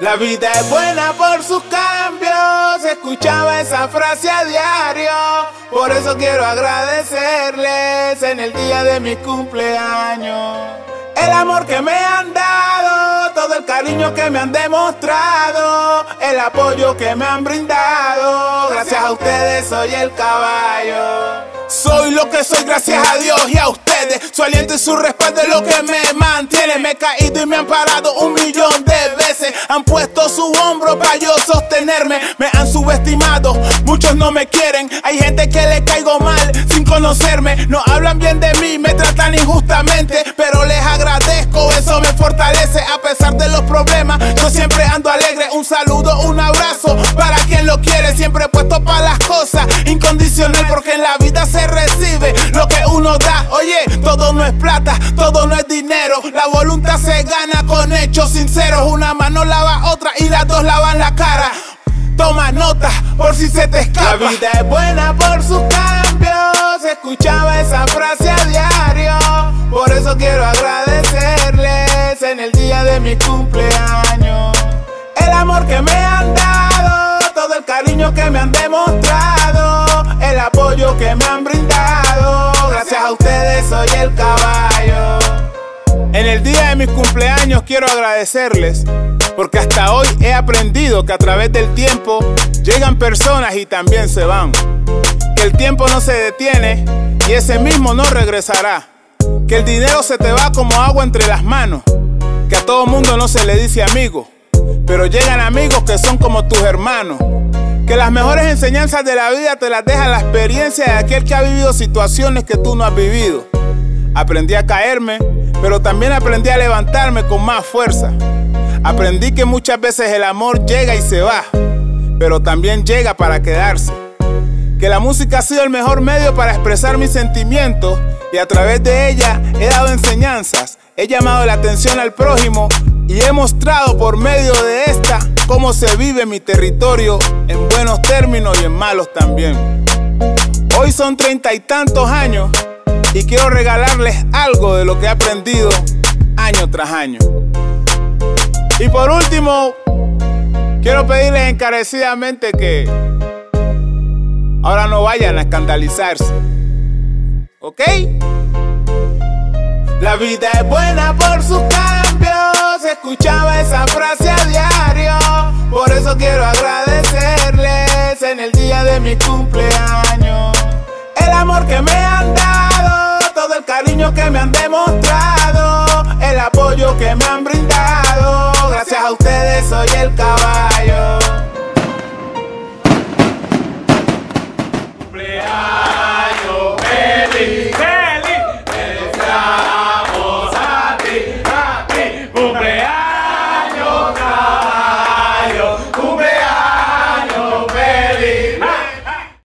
La vida es buena por sus cambios, escuchaba esa frase a diario. Por eso quiero agradecerles en el día de mi cumpleaños. El amor que me han dado, todo el cariño que me han demostrado, el apoyo que me han brindado. Gracias a ustedes soy el caballo. Soy lo que soy gracias a Dios y a ustedes. Su aliento y su respaldo es lo que me mantiene. Me he caído y me han parado un millón de veces. Han puesto su hombro para yo sostenerme. Me han subestimado, muchos no me quieren. Hay gente que le caigo mal sin conocerme. No hablan bien de mí, me tratan injustamente. Pero les agradezco, eso me fortalece. A pesar de los problemas, yo siempre ando alegre. Un saludo, un abrazo para quien lo quiere. Siempre puesto para las cosas, incondicional porque en la vida se recibe lo que uno da. Oye, todo no es plata, todo La voluntad se gana con hechos sinceros. Una mano lava otra y las dos lavan la cara. Toma nota por si se te escapa. La vida es buena por sus cambios. Escuchaba esa frase a diario. Por eso quiero agradecerles en el día de mi cumpleaños. El amor que me han dado, todo el cariño que me han demostrado, el apoyo que me han soy el caballo. En el día de mis cumpleaños quiero agradecerles porque hasta hoy he aprendido que a través del tiempo llegan personas y también se van. Que el tiempo no se detiene y ese mismo no regresará. Que el dinero se te va como agua entre las manos. Que a todo mundo no se le dice amigo, pero llegan amigos que son como tus hermanos. Que las mejores enseñanzas de la vida te las deja la experiencia de aquel que ha vivido situaciones que tú no has vivido. Aprendí a caerme, pero también aprendí a levantarme con más fuerza. Aprendí que muchas veces el amor llega y se va, pero también llega para quedarse. Que la música ha sido el mejor medio para expresar mis sentimientos y a través de ella he dado enseñanzas, he llamado la atención al prójimo y he mostrado por medio de esta cómo se vive mi territorio en buenos términos y en malos también. Hoy son treinta y tantos años y quiero regalarles algo de lo que he aprendido año tras año. Y por último, quiero pedirles encarecidamente que ahora no vayan a escandalizarse. ¿Ok? La vida es buena por sus cambios. Escuchaba esa frase a diario. Por eso quiero agradecerles en el día de mi cumpleaños. Amor que me han dado el cariño que me han demostrado, el apoyo que me han brindado. Gracias a ustedes soy el caballo.